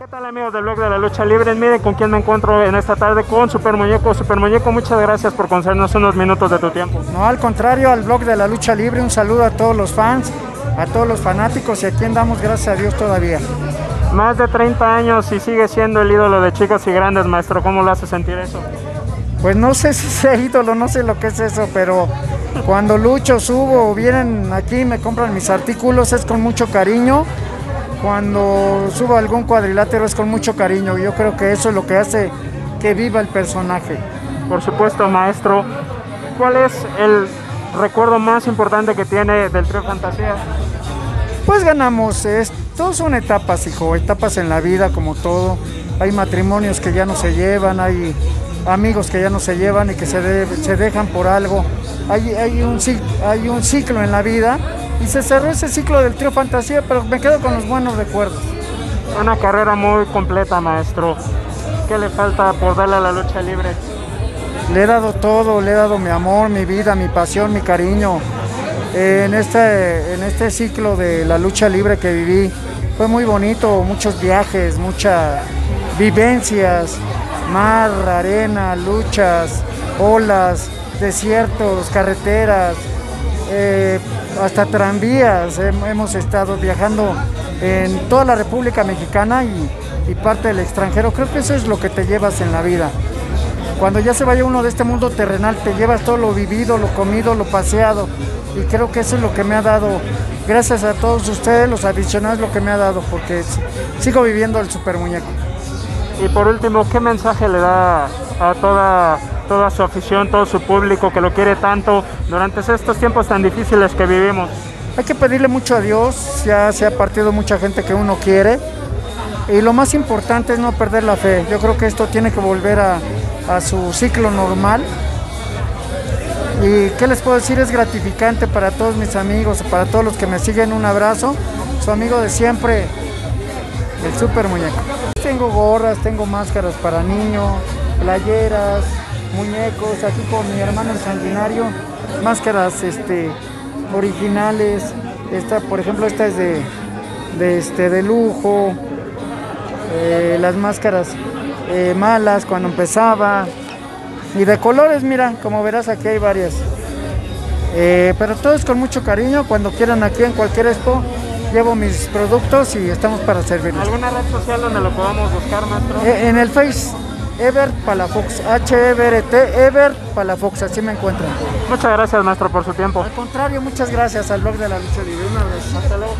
¿Qué tal amigos del blog de la lucha libre? Miren con quién me encuentro en esta tarde con Super Muñeco. Super Muñeco, muchas gracias por concedernos unos minutos de tu tiempo. No, al contrario, al blog de la lucha libre, un saludo a todos los fans, a todos los fanáticos y a quien damos gracias a Dios todavía. Más de 30 años y sigue siendo el ídolo de chicos y grandes, maestro. ¿Cómo lo hace sentir eso? Pues no sé si sea ídolo, no sé lo que es eso, pero cuando lucho, subo o vienen aquí me compran mis artículos, es con mucho cariño cuando subo algún cuadrilátero es con mucho cariño. Yo creo que eso es lo que hace que viva el personaje. Por supuesto, maestro. ¿Cuál es el recuerdo más importante que tiene del Trio Fantasía? Pues ganamos. Todos son etapas, hijo. Etapas en la vida, como todo. Hay matrimonios que ya no se llevan, hay amigos que ya no se llevan y que se, se dejan por algo. Hay, hay, un, hay un ciclo en la vida y se cerró ese ciclo del trío fantasía, pero me quedo con los buenos recuerdos. Una carrera muy completa, maestro. ¿Qué le falta por darle a la lucha libre? Le he dado todo, le he dado mi amor, mi vida, mi pasión, mi cariño. en, este, en este ciclo de la lucha libre que viví fue muy bonito, muchos viajes, muchas vivencias, mar, arena, luchas, olas, desiertos, carreteras, eh, hasta tranvías. Hemos estado viajando en toda la República Mexicana y, parte del extranjero. Creo que eso es lo que te llevas en la vida. Cuando ya se vaya uno de este mundo terrenal, te llevas todo lo vivido, lo comido, lo paseado. Y creo que eso es lo que me ha dado, gracias a todos ustedes, los adicionales, lo que me ha dado, porque sigo viviendo el super muñeco. Y por último, ¿qué mensaje le da a toda toda su afición, todo su público que lo quiere tanto durante estos tiempos tan difíciles que vivimos. Hay que pedirle mucho a Dios, ya se ha partido mucha gente que uno quiere y lo más importante es no perder la fe. Yo creo que esto tiene que volver a, a su ciclo normal. Y qué les puedo decir, es gratificante para todos mis amigos, para todos los que me siguen, un abrazo. Su amigo de siempre, el super muñeco. Tengo gorras, tengo máscaras para niños, playeras, muñecos, aquí con mi hermano el sanguinario, máscaras este, originales, esta, por ejemplo, esta es de, de, este, de lujo, eh, las máscaras eh, malas cuando empezaba, y de colores, mira, como verás aquí hay varias. Eh, pero todo es con mucho cariño, cuando quieran aquí en cualquier expo, llevo mis productos y estamos para servirles. ¿Alguna red social donde lo podamos buscar, maestro? en el Face Ever Palafox, H-E-V-R-T, Ever Palafox, así me encuentran. Muchas gracias, maestro, por su tiempo. Al contrario, muchas gracias al blog de la lucha libre. Una vez. Hasta luego.